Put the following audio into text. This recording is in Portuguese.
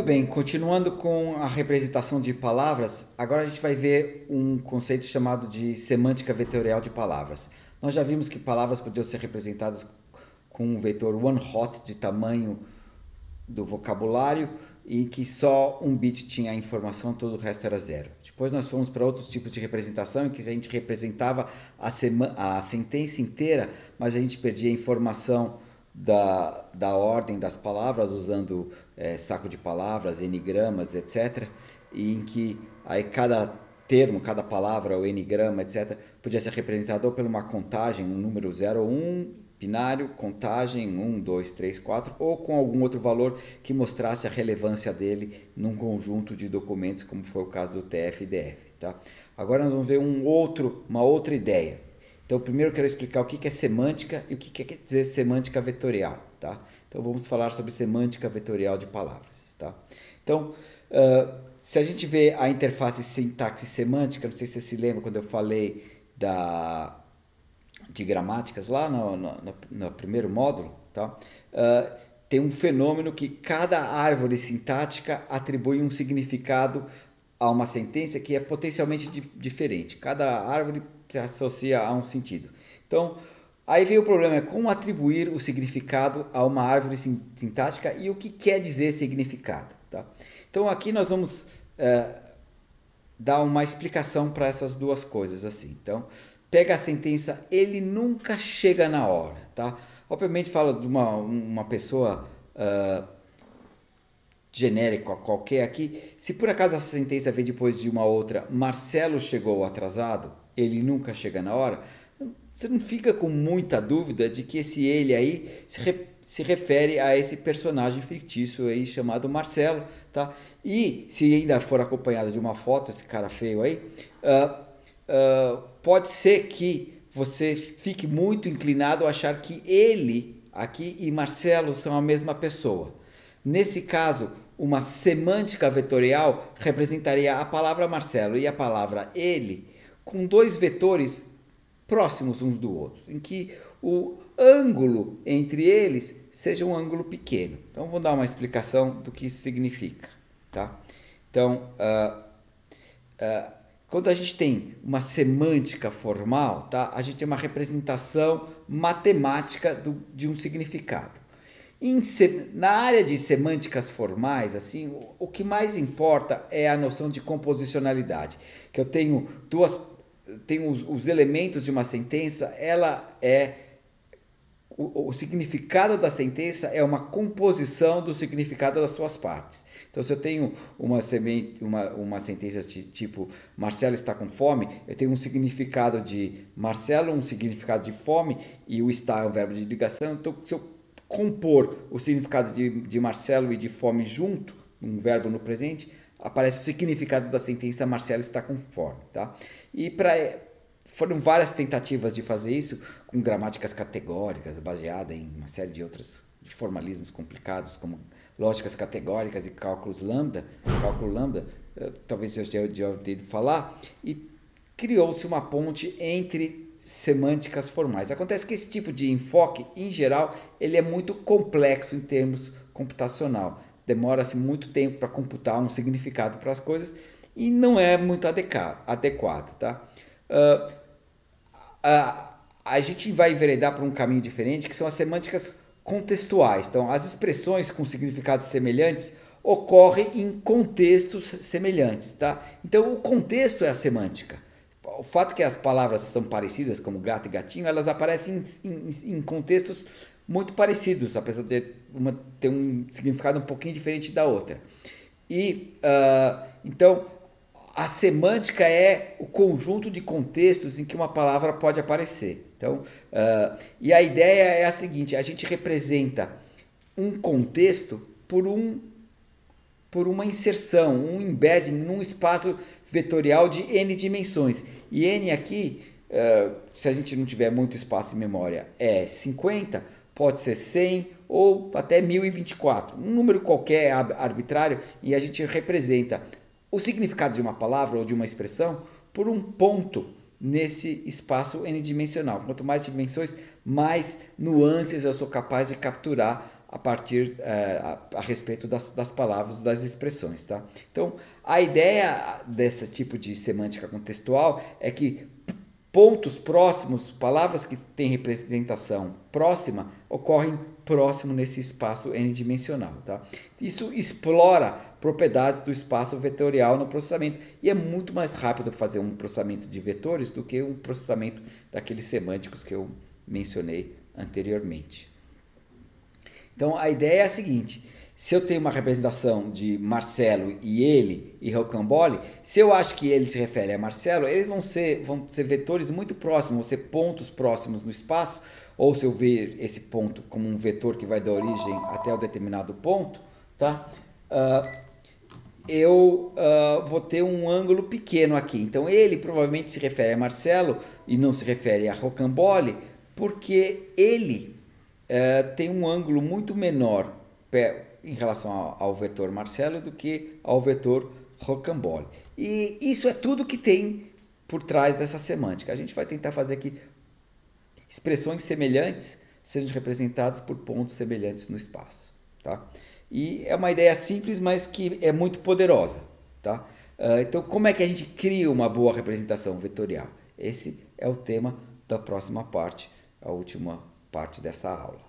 Muito bem, continuando com a representação de palavras, agora a gente vai ver um conceito chamado de semântica vetorial de palavras. Nós já vimos que palavras podiam ser representadas com um vetor one hot de tamanho do vocabulário e que só um bit tinha a informação, todo o resto era zero. Depois nós fomos para outros tipos de representação em que a gente representava a, a sentença inteira, mas a gente perdia a informação da, da ordem das palavras, usando é, saco de palavras, enigramas, etc. Em que aí cada termo, cada palavra, o enigrama, etc., podia ser representado ou por uma contagem, um número 0 ou 1, binário, contagem 1, 2, 3, 4, ou com algum outro valor que mostrasse a relevância dele num conjunto de documentos, como foi o caso do TF-DF. Tá? Agora nós vamos ver um outro, uma outra ideia. Então, primeiro eu quero explicar o que é semântica e o que quer dizer semântica vetorial. Tá? Então, vamos falar sobre semântica vetorial de palavras. Tá? Então, uh, se a gente vê a interface sintaxe semântica, não sei se você se lembra quando eu falei da, de gramáticas lá no, no, no, primeiro módulo, tá? Uh, tem um fenômeno que cada árvore sintática atribui um significado a uma sentença que é potencialmente di diferente. Cada árvore se associa a um sentido. Então, aí vem o problema, é como atribuir o significado a uma árvore sintática e o que quer dizer significado. Tá? Então, aqui nós vamos é, dar uma explicação para essas duas coisas. assim. Então, pega a sentença, ele nunca chega na hora. Tá? Obviamente fala de uma, uma pessoa... Uh, genérico a qualquer aqui, se por acaso essa sentença vem depois de uma outra, Marcelo chegou atrasado, ele nunca chega na hora, você não fica com muita dúvida de que esse ele aí se, re, se refere a esse personagem fictício aí chamado Marcelo, tá? E se ainda for acompanhado de uma foto, esse cara feio aí, uh, uh, pode ser que você fique muito inclinado a achar que ele aqui e Marcelo são a mesma pessoa. Nesse caso, uma semântica vetorial representaria a palavra Marcelo e a palavra ele com dois vetores próximos uns do outro, em que o ângulo entre eles seja um ângulo pequeno. Então, vou dar uma explicação do que isso significa. Tá? Então, uh, uh, quando a gente tem uma semântica formal, tá? a gente tem uma representação matemática do, de um significado. Em, na área de semânticas formais, assim, o, o, que mais importa é a noção de composicionalidade, que eu tenho duas, tenho os, os elementos de uma sentença, ela é o, o, significado da sentença é uma composição do significado das suas partes. Então, se eu tenho uma, uma, uma sentença tipo Marcelo está com fome, eu tenho um significado de Marcelo, um significado de fome, e o está é um verbo de ligação. Então, se eu compor o significado de, de Marcelo e de fome junto, um verbo no presente, aparece o significado da sentença Marcelo está com fome, tá? E para foram várias tentativas de fazer isso com gramáticas categóricas, baseada em uma série de outros formalismos complicados, como lógicas categóricas e cálculos lambda, cálculo lambda, eh, talvez eu já ouvido falar, e criou-se uma ponte entre semânticas formais. Acontece que esse tipo de enfoque, em geral, ele é muito complexo em termos computacional. Demora-se muito tempo para computar um significado para as coisas e não é muito adequado. Tá? Uh, a, a gente vai enveredar para um caminho diferente, que são as semânticas contextuais. Então, as expressões com significados semelhantes ocorrem em contextos semelhantes. Tá? Então, o contexto é a semântica o fato que as palavras são parecidas, como gato e gatinho, elas aparecem em, em, em contextos muito parecidos, apesar de uma ter um significado um pouquinho diferente da outra. E uh, então a semântica é o conjunto de contextos em que uma palavra pode aparecer. Então, uh, e a ideia é a seguinte: a gente representa um contexto por um por uma inserção, um embedding num espaço vetorial de n dimensões. E n aqui, uh, se a gente não tiver muito espaço em memória, é 50, pode ser 100 ou até 1024. Um número qualquer arbitrário e a gente representa o significado de uma palavra ou de uma expressão por um ponto nesse espaço n-dimensional. Quanto mais dimensões, mais nuances eu sou capaz de capturar a partir é, a, a, respeito das, das palavras, das expressões, tá? Então, a ideia desse tipo de semântica contextual é que pontos próximos, palavras que têm representação próxima, ocorrem próximo nesse espaço n-dimensional. Tá? Isso explora propriedades do espaço vetorial no processamento e é muito mais rápido fazer um processamento de vetores do que um processamento daqueles semânticos que eu mencionei anteriormente. Então a ideia é a seguinte: se eu tenho uma representação de Marcelo e ele e Rocambole, se eu acho que ele se refere a Marcelo, eles vão ser, vão ser vetores muito próximos, vão ser pontos próximos no espaço, ou se eu ver esse ponto como um vetor que vai da origem até o determinado ponto, tá? Uh, eu uh, vou ter um ângulo pequeno aqui. Então ele provavelmente se refere a Marcelo e não se refere a Rocambole, porque ele uh, tem um ângulo muito menor em relação ao, ao vetor Marcelo do que ao vetor Rocambole. E isso é tudo que tem por trás dessa semântica. A gente vai tentar fazer aqui expressões semelhantes sejam representadas por pontos semelhantes no espaço. Tá? E é uma ideia simples, mas que é muito poderosa. Tá? Uh, então, como é que a gente cria uma boa representação vetorial? Esse é o tema da próxima parte, a última parte dessa aula.